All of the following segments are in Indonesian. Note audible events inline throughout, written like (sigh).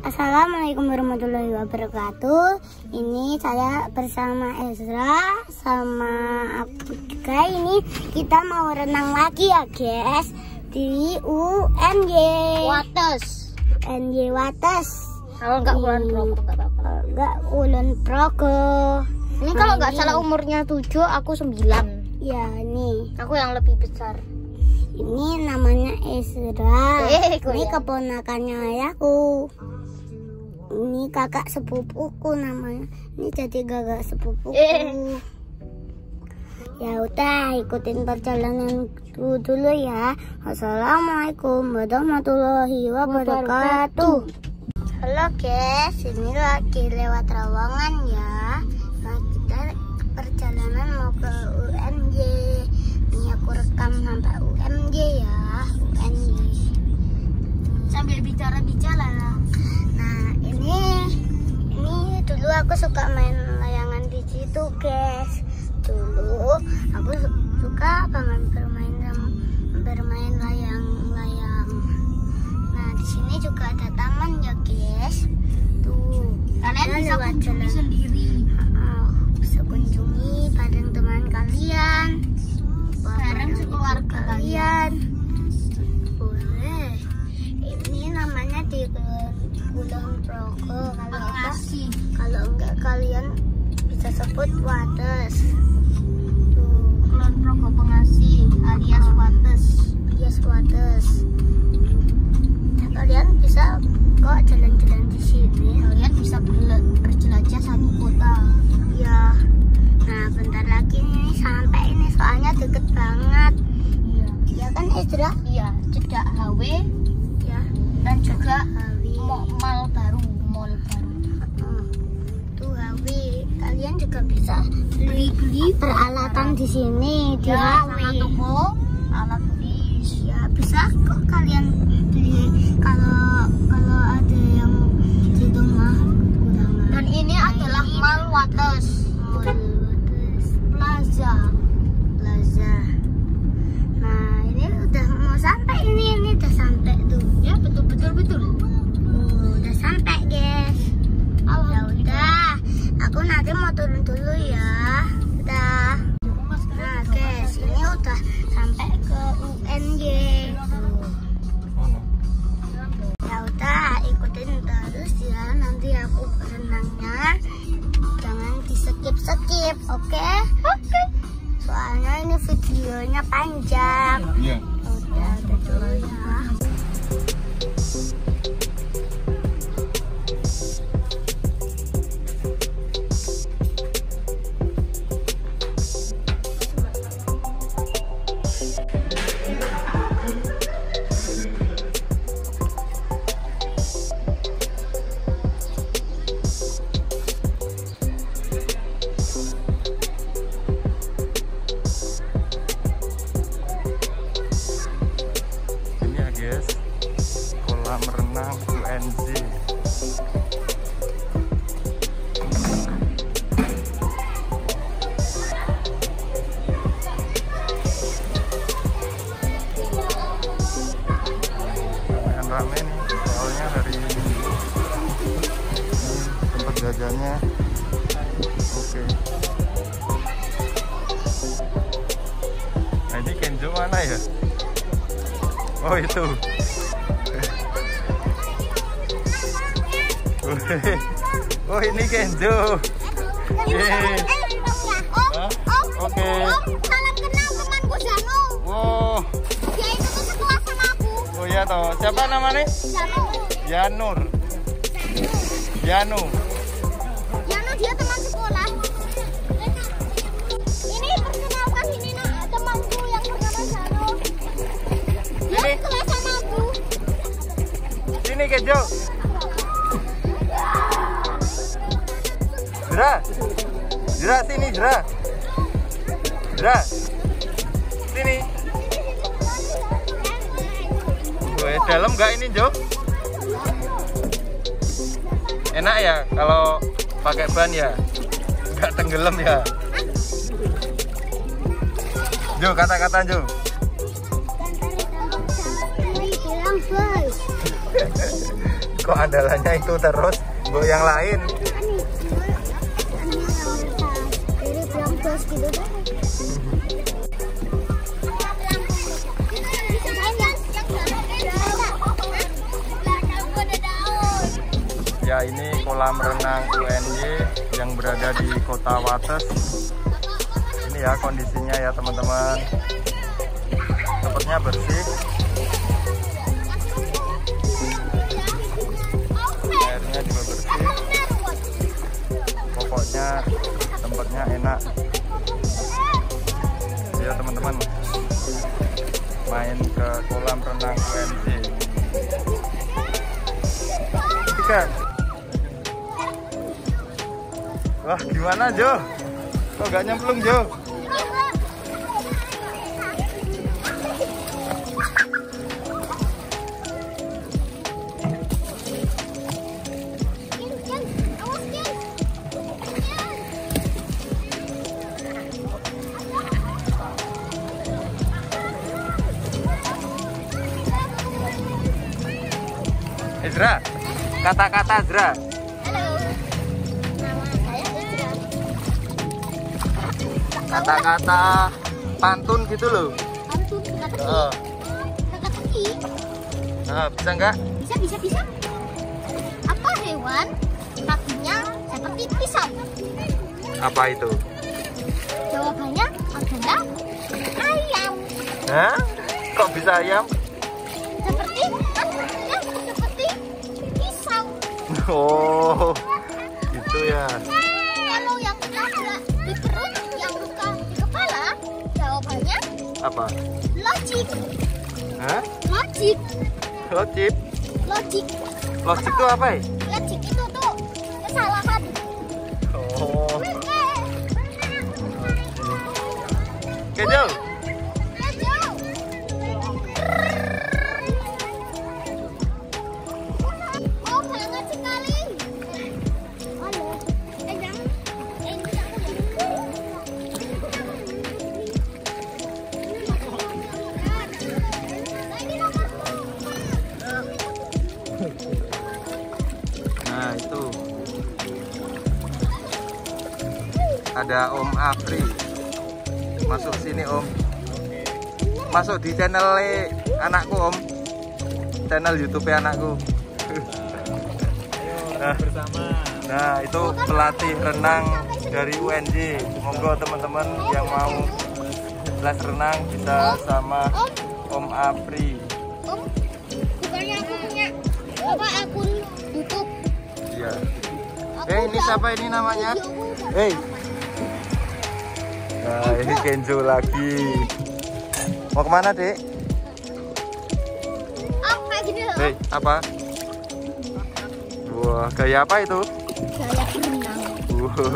Assalamualaikum warahmatullahi wabarakatuh. Ini saya bersama Ezra sama aku juga. Ini kita mau renang lagi ya, guys. Di UNY. Wates. UNY Wates. Kalau nggak bulan. Progo nggak apa-apa. Eh, Enggak Ulun Progo. Ini kalau nggak salah umurnya 7, aku 9. Ya, nih. Aku yang lebih besar. Ini namanya Ezra. Eh, ini ya? keponakannya ayahku. Ini kakak sepupuku namanya. Ini jadi kakak sepupuku. (laughs) Ya udah ikutin perjalananku dulu ya. Assalamualaikum warahmatullahi wabarakatuh. Halo guys, ini lagi lewat terowongan suka main layangan di situ, guys. Dulu aku su- suka banget bermain bermain layang-layang. Nah, di sini juga ada taman ya, guys. Tuh, Kalian bisa kunjungi sendiri. Oh, bisa kunjungi bareng teman kalian. Bareng ibu kalian. Boleh. Ini namanya di Kulon Progo. Kalau enggak, kalau enggak kalian bisa sebut Wates. Kulon Progo pengasih alias Wates. Wates. Nah, kalian bisa kok jalan-jalan di sini. Kalian bisa berle- juga bisa beli-beli peralatan di sini di Ya, sama toko alat tulis. Ya, bisa kok kalian beli kalau kalau ada yang di rumah kurang Dan ini adalah Mall Wates Mall Wates Plaza. Plaza. Oke? Oke. Soalnya ini videonya panjang. Iya. Udah, jajannya. Oke. Nah ini Kenzo mana ya? Oh itu. (laughs) Oh ini Kenzo. Yeay. Hah? Oke. salam kenal temanku Jano. Wow. Dia itu tuh sekelas sama aku. Oh iya toh. Siapa namanya? Jano. Yanur. Yanu. Jano dia teman sekolah. Ini perkenalkan ini nak temanku yang bernama Jano. Dia Ini. sekelas sama aku. Sini Kenzo. Jera. Jera sini Jera. Jera. Sini. Gue dalam nggak ini Jo? Enak ya kalau pakai ban ya, nggak tenggelam ya. Jo kata-kata Jo. Kok andalannya itu terus? Bu yang lain ya ini kolam renang UNY yang berada di kota Wates. Ini ya kondisinya ya teman-teman. Tempatnya bersih. Airnya juga bersih. Pokoknya tempatnya enak. Ya teman-teman. Main ke kolam renang UNJ tiga wah gimana Jo? Kok gak nyemplung Jo? Ezra kata-kata Ezra kata-kata pantun gitu loh oh. Nah, bisa nggak Bisa, bisa, bisa. Apa hewan kakinya seperti pisau? apa itu Jawabannya adalah ayam. Hah? kok bisa ayam Seperti kakinya seperti pisau. oh gitu ya apa logik. Hah? Logik. logik Logik. logik itu apa ya Logik itu tuh kesalahan. oh oke ada Om Afri. Masuk sini Om. Masuk di channel anakku Om. Channel YouTube anakku. Nah, nah itu pelatih renang dari UNJ. Monggo teman-teman yang mau les renang bisa sama Om Afri. Om, bukannya aku punya apa akun YouTube. Iya. Eh ini siapa ini namanya? Hei. Nah, ini Kenzo lagi. Mau ke mana, Dek? Oh, kayak gini loh. Hei, apa? Wah, gaya apa itu? Gaya berenang.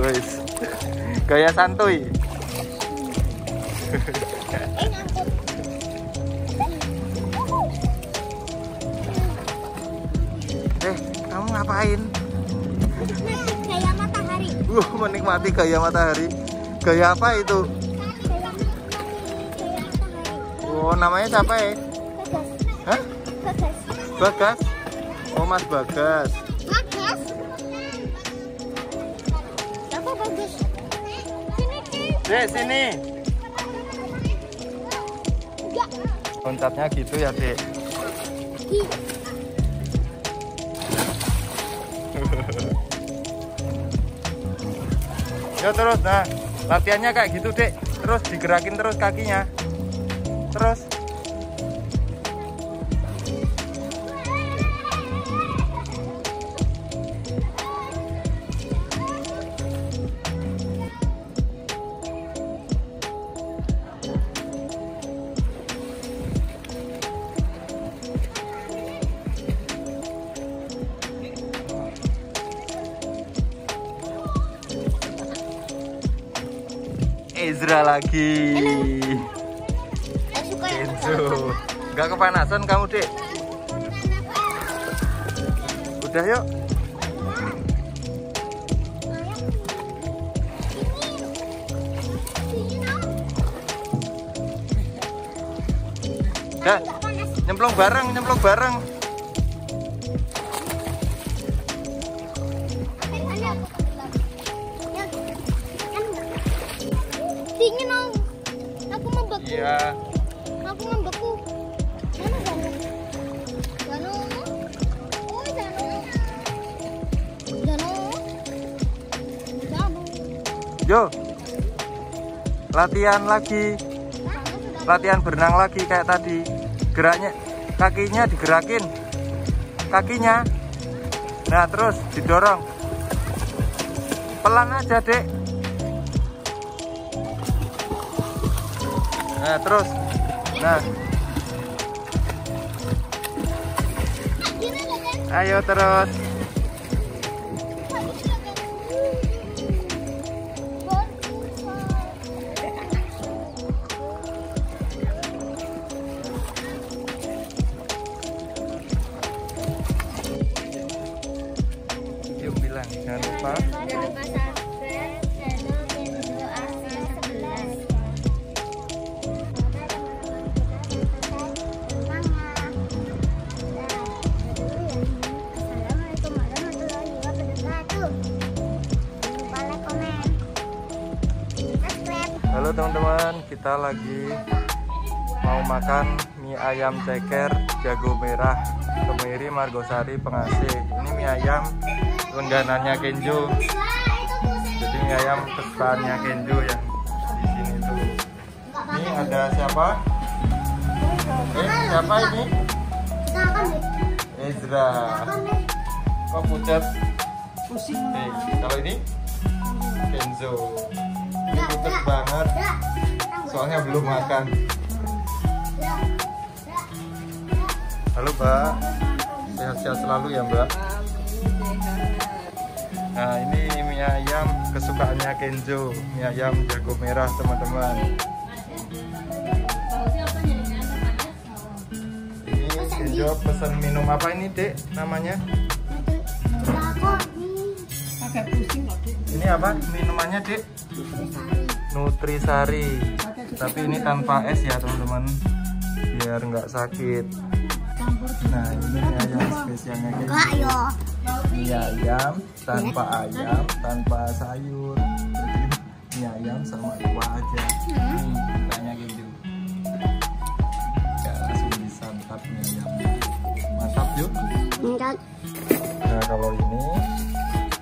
Wes. Gaya santuy. Eh. Eh, kamu ngapain? Gaya matahari. Wah, menikmati gaya matahari. Gaya apa itu? Oh, namanya siapa ya? Bagas. Hah? Bagas. Oh, Mas Bagas. Bagas. Sini. Loncatnya gitu ya, Dek. Yo terus nah latihannya kayak gitu dek terus digerakin terus kakinya. Terus Ezra lagi. Kenzo Gak kepanasan kamu dek Udah yuk. Udah nyemplung bareng nyemplung bareng iya. Aku kan membeku mana oh, yo. Latihan lagi. Latihan berenang lagi kayak tadi. Geraknya kakinya digerakin. Kakinya. Nah terus didorong. Pelan aja dek. Nah, terus. Nah. Ayo terus. Yuk bilang, jangan kita lagi mau makan mie ayam ceker jago merah kemiri Margosari Pengasih. Ini mie ayam langganannya Kenjo. Jadi mie ayam kesukaannya Kenjo yang di sini tuh. Ini ada siapa? Eh, siapa ini? Ezra. Kok pucat? Pusing. Eh, kalau ini Kenzo. Ini pucat banget. Ya. Soalnya belum makan. Ya. Halo Mbak, sehat-sehat selalu ya Mbak. Nah ini mie ayam kesukaannya Kenzo, mie ayam jago merah teman-teman. Ini Kenzo pesan minum apa ini dek namanya? Kok nih. Ini apa? Minumannya dek? Nutrisari. Tapi ini tanpa es ya teman-teman, biar nggak sakit. Nah ini mie ayam spesialnya yo. mie ayam tanpa ayam tanpa sayur. Jadi mie ayam sama kuah aja. Nih tanya gitu. Ya langsung disantap mie ayam mantap yuk nah kalau ini